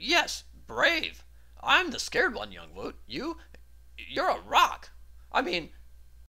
yes, brave. I'm the scared one, young Woot. You, you're a rock. I mean,